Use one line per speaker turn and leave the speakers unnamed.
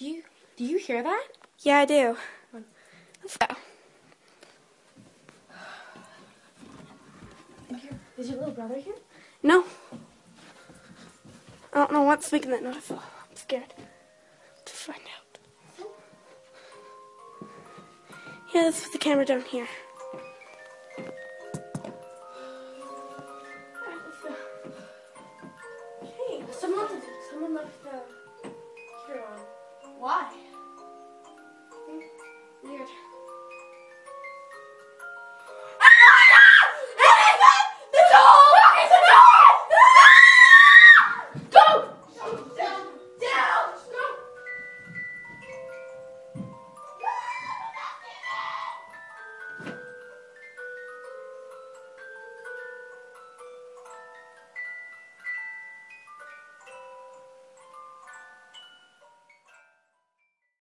Do you do you hear that?
Yeah, I do. Let's go.
Is your little brother here?
No. I don't know what's making that noise. I'm scared to find out. Yeah, this is the camera down here. Why?
Weird.